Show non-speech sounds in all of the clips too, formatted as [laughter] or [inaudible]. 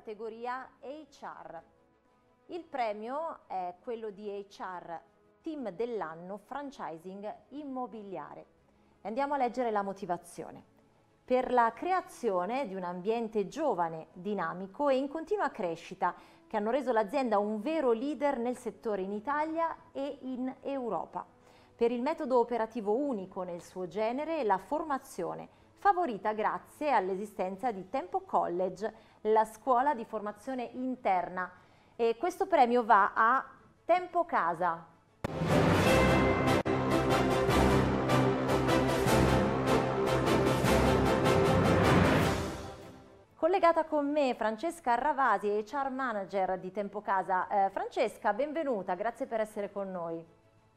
categoria HR. Il premio è quello di HR Team dell'anno Franchising Immobiliare. Andiamo a leggere la motivazione. Per la creazione di un ambiente giovane, dinamico e in continua crescita che hanno reso l'azienda un vero leader nel settore in Italia e in Europa. Per il metodo operativo unico nel suo genere e la formazione, favorita grazie all'esistenza di Tempo College, la scuola di formazione interna. E questo premio va a Tempo Casa. Collegata con me Francesca Arravasi, HR Manager di Tempo Casa. Eh, Francesca, benvenuta, grazie per essere con noi.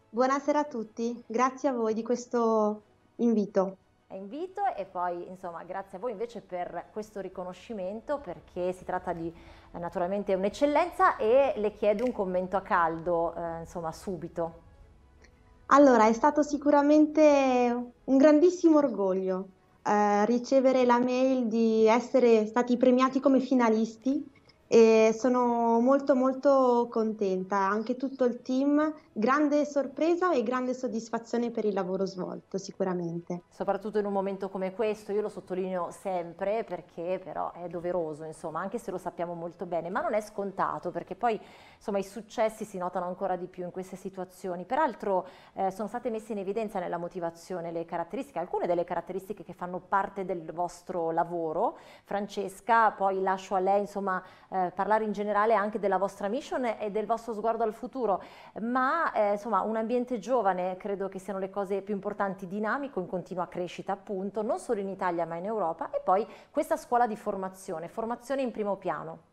Buonasera a tutti, grazie a voi di questo invito. Invito e poi insomma grazie a voi invece per questo riconoscimento perché si tratta di eh, naturalmente un'eccellenza e le chiedo un commento a caldo eh, insomma subito. Allora è stato sicuramente un grandissimo orgoglio eh, ricevere la mail di essere stati premiati come finalisti e sono molto molto contenta, anche tutto il team, grande sorpresa e grande soddisfazione per il lavoro svolto sicuramente. Soprattutto in un momento come questo, io lo sottolineo sempre perché però è doveroso, insomma, anche se lo sappiamo molto bene, ma non è scontato perché poi insomma i successi si notano ancora di più in queste situazioni. Peraltro eh, sono state messe in evidenza nella motivazione le caratteristiche, alcune delle caratteristiche che fanno parte del vostro lavoro. Francesca, poi lascio a lei insomma eh, eh, parlare in generale anche della vostra mission e del vostro sguardo al futuro, ma eh, insomma un ambiente giovane credo che siano le cose più importanti, dinamico, in continua crescita appunto, non solo in Italia ma in Europa e poi questa scuola di formazione, formazione in primo piano.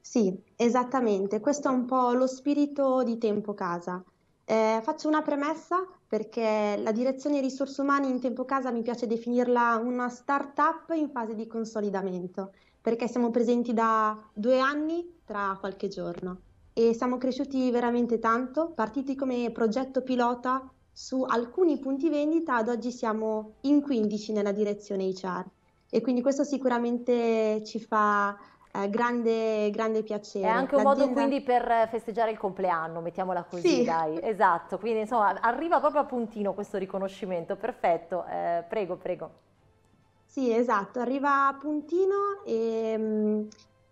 Sì, esattamente, questo è un po' lo spirito di Tempo Casa. Eh, faccio una premessa perché la direzione risorse umane in Tempo Casa mi piace definirla una start-up in fase di consolidamento perché siamo presenti da due anni tra qualche giorno e siamo cresciuti veramente tanto, partiti come progetto pilota su alcuni punti vendita, ad oggi siamo in 15 nella direzione HR e quindi questo sicuramente ci fa eh, grande, grande piacere. È anche un modo quindi per festeggiare il compleanno, mettiamola così, sì. dai. [laughs] Esatto, quindi insomma arriva proprio a puntino questo riconoscimento, perfetto, eh, prego, prego. Sì, esatto, arriva a puntino e mm,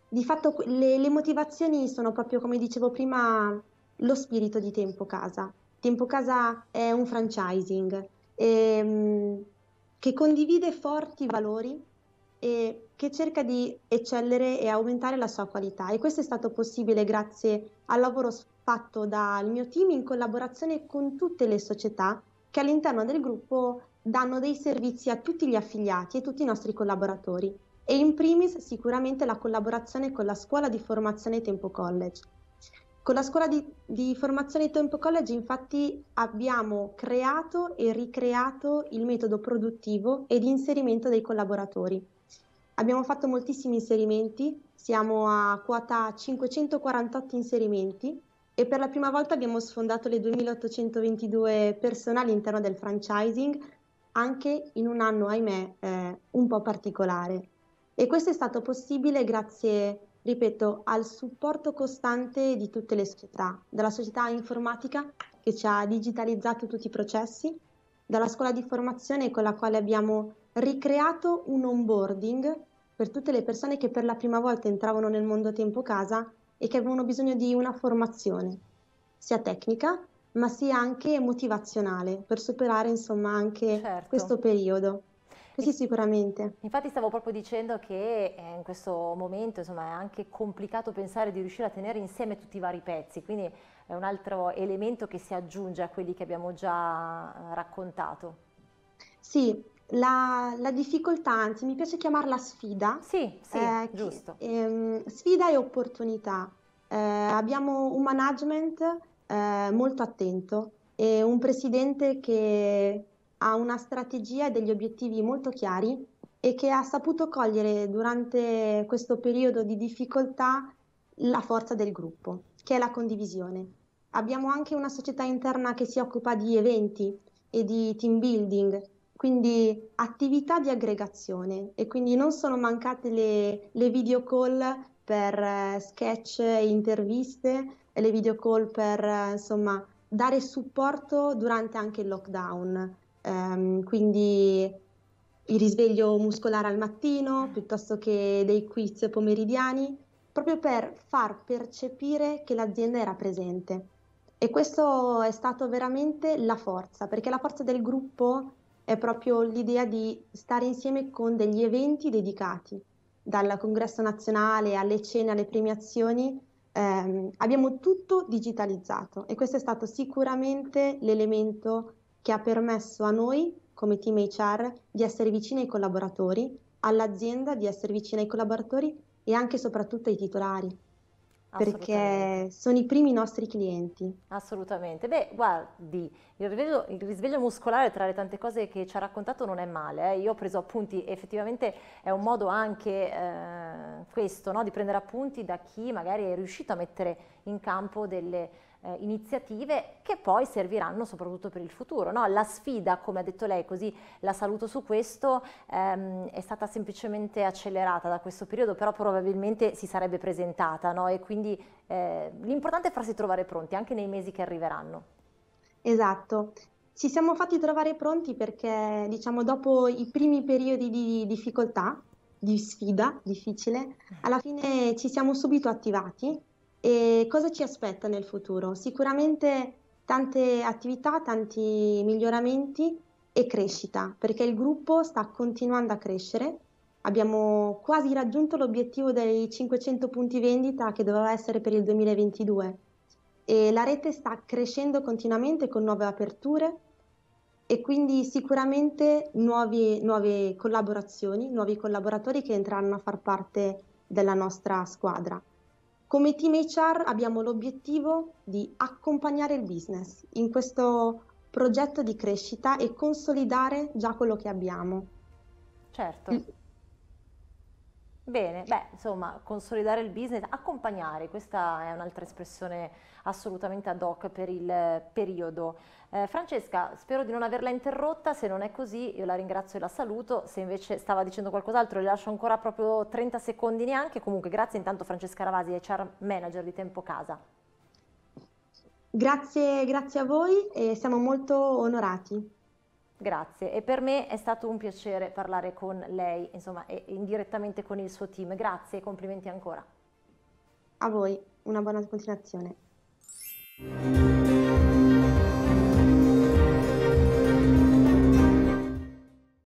di fatto le, le motivazioni sono proprio, come dicevo prima, lo spirito di Tempo Casa. Tempo Casa è un franchising e, mm, che condivide forti valori e che cerca di eccellere e aumentare la sua qualità e questo è stato possibile grazie al lavoro fatto dal mio team in collaborazione con tutte le società che all'interno del gruppo danno dei servizi a tutti gli affiliati e tutti i nostri collaboratori e in primis sicuramente la collaborazione con la scuola di formazione Tempo College. Con la scuola di, di, formazione Tempo College infatti abbiamo creato e ricreato il metodo produttivo e di inserimento dei collaboratori. Abbiamo fatto moltissimi inserimenti, siamo a quota 548 inserimenti e per la prima volta abbiamo sfondato le 2822 persone all'interno del franchising anche in un anno, ahimè, eh, un po' particolare. E questo è stato possibile grazie, ripeto, al supporto costante di tutte le società, dalla società informatica che ci ha digitalizzato tutti i processi, dalla scuola di formazione con la quale abbiamo ricreato un onboarding per tutte le persone che per la prima volta entravano nel mondo tempo casa e che avevano bisogno di una formazione, sia tecnica ma sia anche motivazionale per superare insomma anche certo. questo periodo. Sì, sicuramente. Infatti stavo proprio dicendo che eh, in questo momento insomma, è anche complicato pensare di riuscire a tenere insieme tutti i vari pezzi, quindi è un altro elemento che si aggiunge a quelli che abbiamo già eh, raccontato. Sì, la, la difficoltà, anzi mi piace chiamarla sfida. Sì, sì, eh, giusto. Ehm, sfida e opportunità. Eh, abbiamo un management eh, molto attento e un presidente che ha una strategia e degli obiettivi molto chiari e che ha saputo cogliere durante questo periodo di difficoltà la forza del gruppo, che è la condivisione. Abbiamo anche una società interna che si occupa di eventi e di team building, quindi attività di aggregazione e quindi non sono mancate le, le video call per eh, sketch e interviste le video call per eh, insomma dare supporto durante anche il lockdown. Um, quindi il risveglio muscolare al mattino piuttosto che dei quiz pomeridiani, proprio per far percepire che l'azienda era presente. E questo è stato veramente la forza, perché la forza del gruppo è proprio l'idea di stare insieme con degli eventi dedicati, dal congresso nazionale alle cene, alle premiazioni, ehm, abbiamo tutto digitalizzato e questo è stato sicuramente l'elemento che ha permesso a noi come team HR di essere vicini ai collaboratori, all'azienda di essere vicini ai collaboratori e anche e soprattutto ai titolari perché sono i primi nostri clienti. Assolutamente. Beh, guardi, il risveglio, il risveglio, muscolare tra le tante cose che ci ha raccontato non è male. Eh. Io ho preso appunti, effettivamente è un modo anche eh, questo, no? di prendere appunti da chi magari è riuscito a mettere in campo delle eh, iniziative che poi serviranno soprattutto per il futuro. No? La sfida, come ha detto lei, così la saluto su questo, ehm, è stata semplicemente accelerata da questo periodo, però probabilmente si sarebbe presentata no? e quindi eh, l'importante è farsi trovare pronti anche nei mesi che arriveranno. Esatto. Ci siamo fatti trovare pronti perché, diciamo, dopo i primi periodi di difficoltà, di sfida difficile, alla fine ci siamo subito attivati e cosa ci aspetta nel futuro? Sicuramente tante attività, tanti miglioramenti e crescita, perché il gruppo sta continuando a crescere. Abbiamo quasi raggiunto l'obiettivo dei 500 punti vendita che doveva essere per il 2022 e la rete sta crescendo continuamente con nuove aperture e quindi sicuramente nuovi, nuove collaborazioni, nuovi collaboratori che entreranno a far parte della nostra squadra. Come team HR abbiamo l'obiettivo di accompagnare il business in questo progetto di crescita e consolidare già quello che abbiamo. Certo. Bene, beh, insomma, consolidare il business, accompagnare, questa è un'altra espressione assolutamente ad hoc per il periodo. Eh, Francesca, spero di non averla interrotta, se non è così io la ringrazio e la saluto, se invece stava dicendo qualcos'altro le lascio ancora proprio 30 secondi neanche, comunque grazie intanto Francesca Ravasi, HR Manager di Tempo Casa. Grazie, grazie a voi e siamo molto onorati. Grazie e per me è stato un piacere parlare con lei, insomma, e indirettamente con il suo team. Grazie e complimenti ancora. A voi, una buona continuazione.